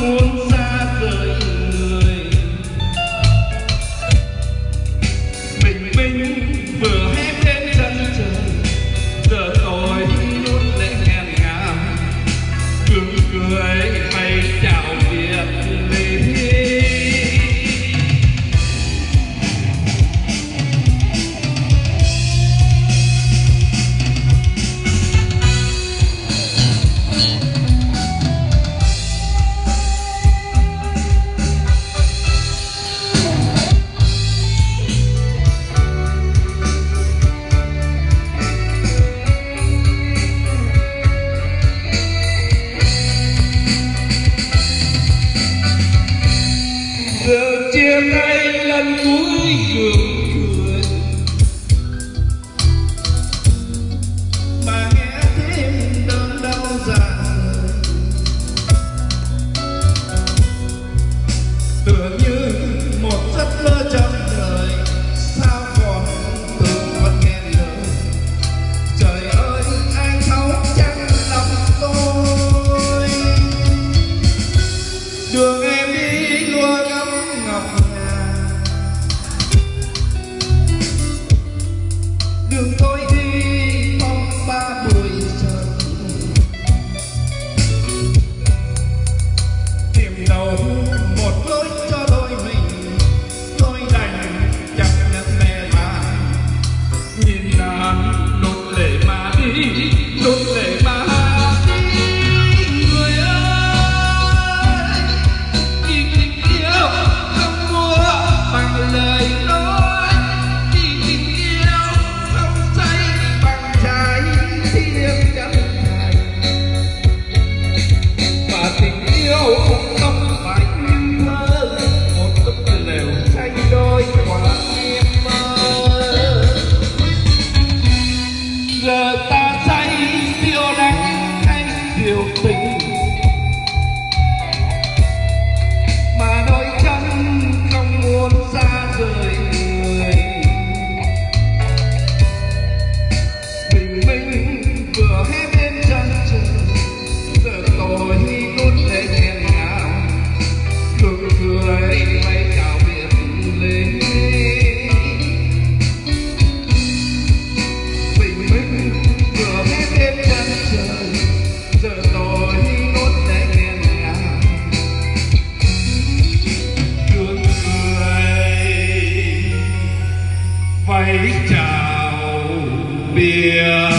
muốn xa rời chia tay lần cuối gương cười mà nghe thêm đớn đau rằng tưởng như một giấc mơ trong đời, sao còn tưởng vẫn nghe lời? Trời ơi anh thấu trắng lòng tôi? Đường chào biệt.